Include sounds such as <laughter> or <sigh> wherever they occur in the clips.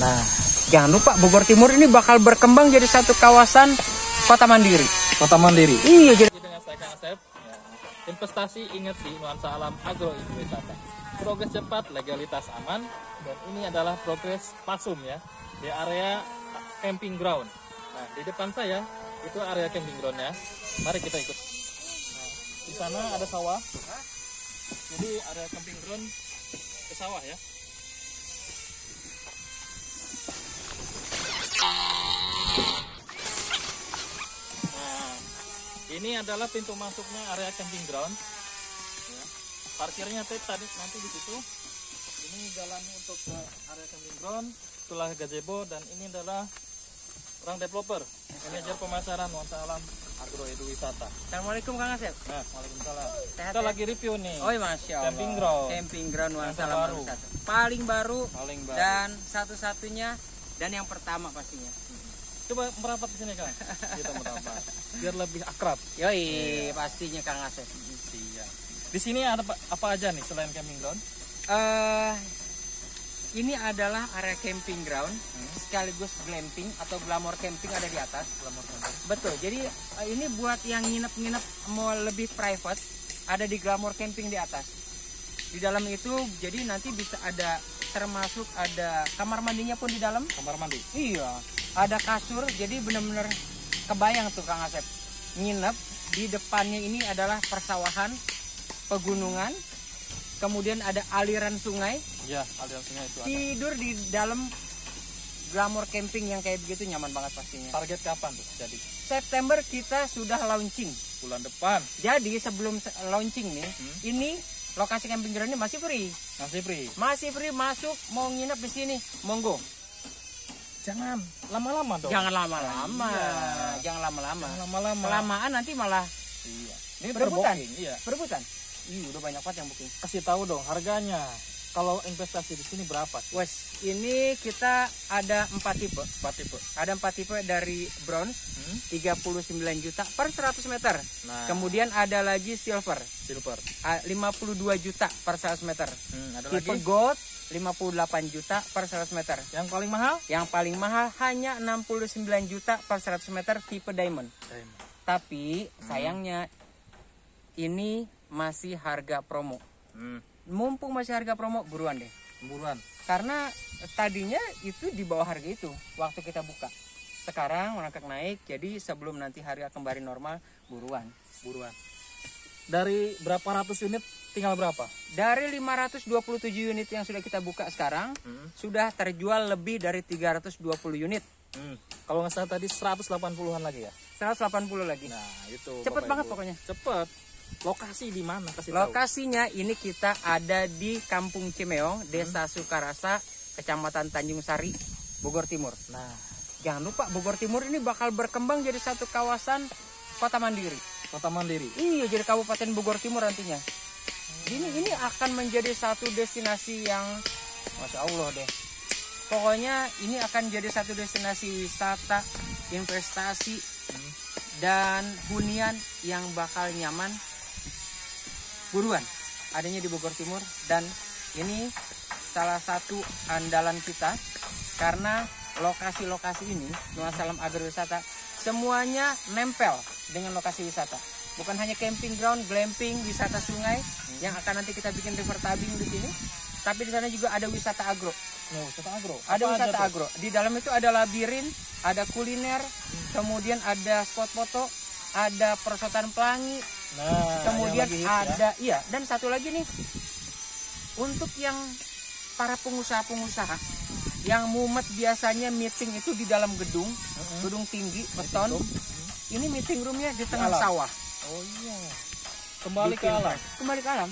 Nah, jangan lupa Bogor Timur ini bakal berkembang jadi satu kawasan kota mandiri. Kota Mandiri. Iya, jadi Dengan saya Kang Asep, ya, investasi ingat di nuansa alam agro wisata. Progres cepat, legalitas aman, dan ini adalah progres pasum ya di area camping ground. Nah, di depan saya itu area camping groundnya. Mari kita ikut. Nah, di sana ada sawah. Jadi area camping ground ke sawah ya. Ini adalah pintu masuknya area camping ground. Ya. Parkirnya tadi tadi nanti di situ. Ini jalan untuk ke area camping ground, itulah gazebo dan ini adalah orang developer, manajer pemasaran nuansa alam agro edu wisata. Assalamualaikum Kang Asep. Nah, waalaikumsalam. Sehat Kita ya? lagi review nih. Oh, iya, masya Allah. Camping ground. Camping ground nuansa alam wisata. Paling baru Paling baru. dan satu-satunya dan yang pertama pastinya. Coba merapat di sini kan. Kita merapat. Biar lebih akrab. Yoi, Iya. pastinya Kang Asep. Iya. Di sini ada apa, apa aja nih selain camping ground? eh ini adalah area camping ground Hmm. sekaligus glamping atau glamour camping ada di atas. Glamour camping. Betul. Jadi eh, ini buat yang nginep-nginep mau lebih private ada di glamour camping di atas. Di dalam itu jadi nanti bisa ada termasuk ada kamar mandinya pun di dalam. Kamar mandi. Iya. Ada kasur. Jadi benar-benar kebayang tuh Kang Asep. Nginep di depannya ini adalah persawahan, pegunungan, kemudian ada aliran sungai. Iya, aliran sungai itu ada. Tidur di dalam glamour camping yang kayak begitu nyaman banget pastinya. Target kapan tuh? Jadi September kita sudah launching. bulan depan Jadi sebelum se- launching nih, Hmm. ini lokasi camping ground ini masih free. masih free. Masih free masuk, mau nginep di sini, monggo. Jangan lama-lama dong. Jangan lama-lama. Iya. Jangan lama-lama. Jangan lama-lama. Kelamaan nanti malah Iya. Ini berbooking, Iya. perebutan. Ih, udah banyak banget yang booking. Kasih tahu dong harganya. Kalau investasi di sini berapa? sih? Wes, ini kita ada empat tipe. Empat tipe. Ada empat tipe dari bronze, Hmm? 39 juta per 100 meter. Nah, Kemudian ada lagi silver, silver. ah, 52 juta per 100 meter. Hmm, ada Tipe lagi. gold 58 juta per 100 meter. Yang paling mahal? Yang paling mahal hanya 69 juta per 100 meter tipe diamond. Tapi sayangnya ini masih harga promo. Hmm. Mumpung masih harga promo, buruan deh. Buruan. Karena tadinya itu di bawah harga itu waktu kita buka. Sekarang merangkak naik, jadi sebelum nanti harga kembali normal, buruan. Buruan. Dari berapa ratus unit tinggal berapa? Dari 527 unit yang sudah kita buka sekarang, Hmm. sudah terjual lebih dari 320 unit. Hmm. Kalau nggak salah tadi 180-an lagi ya. 180 lagi. Nah, itu. Cepet Bapak banget Ibu. pokoknya. Cepet. Lokasi di mana? Kasih tahu. Lokasinya ini kita ada di Kampung Cimeong, Desa Sukarasa, Kecamatan Tanjung Sari, Bogor Timur. Nah, Jangan lupa Bogor Timur ini bakal berkembang jadi satu kawasan kota mandiri. Kota Mandiri. Iya, jadi Kabupaten Bogor Timur nantinya. Ini ini akan menjadi satu destinasi yang Masya Allah deh. Pokoknya ini akan jadi satu destinasi wisata, investasi, dan hunian yang bakal nyaman. Buruan adanya di Bogor Timur dan ini salah satu andalan kita karena lokasi-lokasi ini nuansa alam agrowisata semuanya nempel dengan lokasi wisata. Bukan hanya camping ground, glamping, wisata sungai yang akan nanti kita bikin river tubing di sini, tapi di sana juga ada wisata agro. Nah, wisata agro. Ada Apa wisata tuh? agro. Di dalam itu ada labirin, ada kuliner, kemudian ada spot foto, ada perosotan pelangi, Nah, kemudian hits ya. ada iya dan satu lagi nih untuk yang para pengusaha-pengusaha yang mumet biasanya meeting itu di dalam gedung, Mm-mm. gedung tinggi beton. room. Ini meeting roomnya di tengah alam. sawah. Oh iya. Kembali ke Bikin- alam. Kembali ke alam.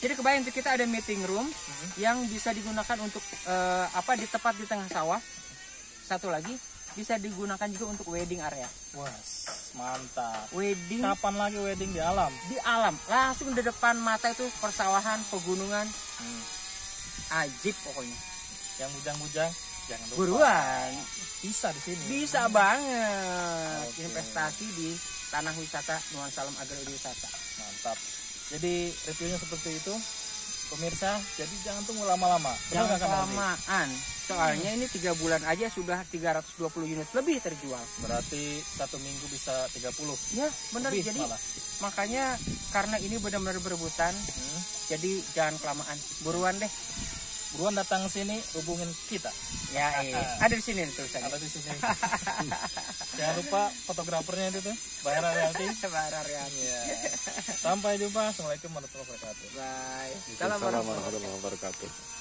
Jadi kebayang tuh kita ada meeting room Mhm. yang bisa digunakan untuk eh, apa di tepat di tengah sawah. Satu lagi bisa digunakan juga untuk wedding area. Wah, mantap. Wedding Kapan lagi wedding di alam? di alam, langsung di depan mata itu persawahan, pegunungan, Hmm. ajib pokoknya. Yang bujang-bujang jangan lupa. Buruan, Bisa di sini. bisa banget Oke. investasi di tanah wisata nuansa alam agrowisata. Mantap. Jadi reviewnya seperti itu. Pemirsa, jadi jangan tunggu lama-lama. Jangan kelamaan. Soalnya ini tiga bulan aja sudah 320 unit lebih terjual. Berarti satu minggu bisa 30 Ya, benar. lebih Jadi malah. makanya karena ini benar-benar berebutan, Hmm. jadi jangan kelamaan. Buruan deh. Buruan datang sini hubungin kita. Ya, eh. ada di sini tulisannya. Ada di sini. Jangan lupa fotografernya itu tuh. Bayar royalti. Sebarang <laughs> ya. Iya. Sampai jumpa. Assalamualaikum warahmatullahi wabarakatuh. Bye. Salam warahmatullahi wabarakatuh.